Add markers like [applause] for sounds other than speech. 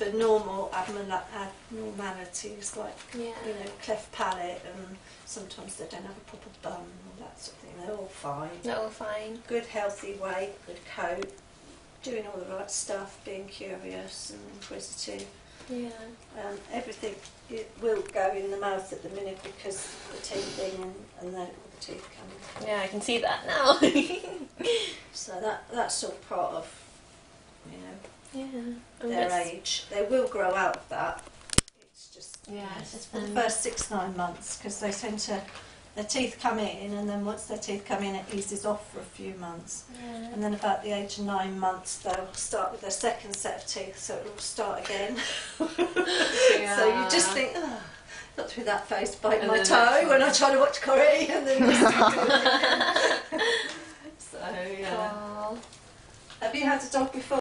for normal abnormalities like Yeah. you know cleft palate and sometimes they don't have a proper bum and all that sort of thing. They're all fine. They're all fine. Good healthy weight, good coat, doing all the right stuff, being curious and inquisitive. Yeah. Um, everything it will go in the mouth at the minute because the teeth thing and, and then the teeth coming. Yeah, I can see that now. [laughs] So that that's all part of you know yeah. Their age. They will grow out of that. It's just Yeah, it's for the first six nine months because they tend to their teeth come in and then once their teeth come in it eases off for a few months Yeah. and then about the age of nine months they'll start with their second set of teeth so it will start again. [laughs] So you just think, ah, oh, got through that phase, bite And my toe when. I try to watch Corrie and then [laughs] [laughs] So yeah. Have you had a dog before?